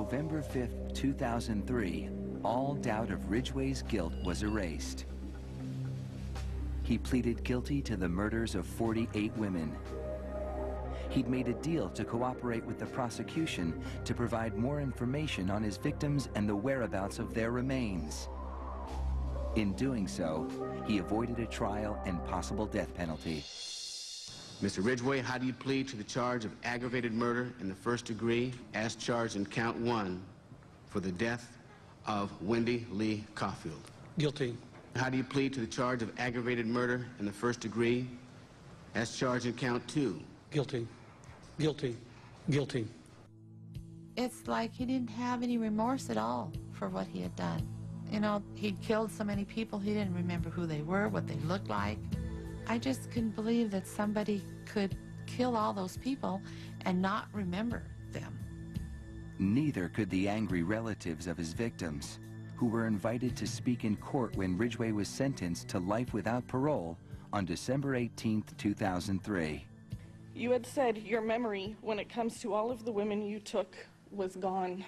November 5, 2003, all doubt of Ridgway's guilt was erased. He pleaded guilty to the murders of 48 women. He'd made a deal to cooperate with the prosecution to provide more information on his victims and the whereabouts of their remains. In doing so, he avoided a trial and possible death penalty. Mr. Ridgway, how do you plead to the charge of aggravated murder in the first degree as charged in count one for the death of Wendy Lee Coffield? Guilty. How do you plead to the charge of aggravated murder in the first degree as charged in count two? Guilty. Guilty. Guilty. It's like he didn't have any remorse at all for what he had done. You know, he'd killed so many people, he didn't remember who they were, what they looked like. I just couldn't believe that somebody could kill all those people and not remember them. Neither could the angry relatives of his victims, who were invited to speak in court when Ridgway was sentenced to life without parole on December 18, 2003. You had said your memory, when it comes to all of the women you took, was gone.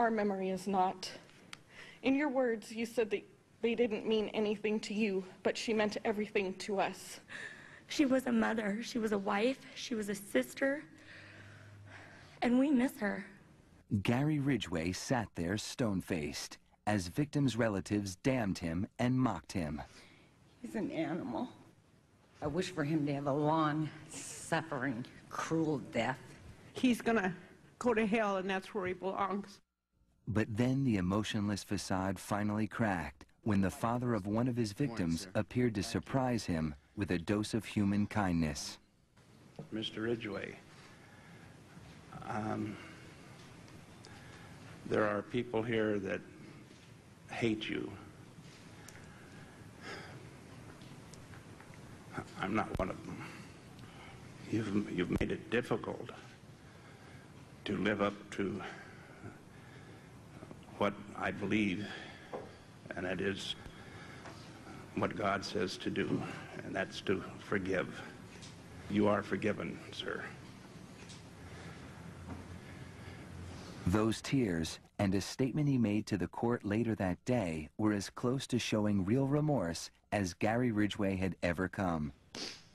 Our memory is not. In your words, you said that they didn't mean anything to you, but she meant everything to us. She was a mother, she was a wife, she was a sister, and we miss her. Gary Ridgway sat there stone-faced as victims' relatives damned him and mocked him. He's an animal. I wish for him to have a long, suffering, cruel death. He's gonna go to hell, and that's where he belongs. But then the emotionless facade finally cracked when the father of one of his victims appeared to surprise him with a dose of human kindness. Mr. Ridgway, um, there are people here that hate you. I'm not one of them. You've, you've made it difficult to live up to what I believe, and that is what God says to do, and that's to forgive. You are forgiven, sir. Those tears and a statement he made to the court later that day were as close to showing real remorse as Gary Ridgway had ever come.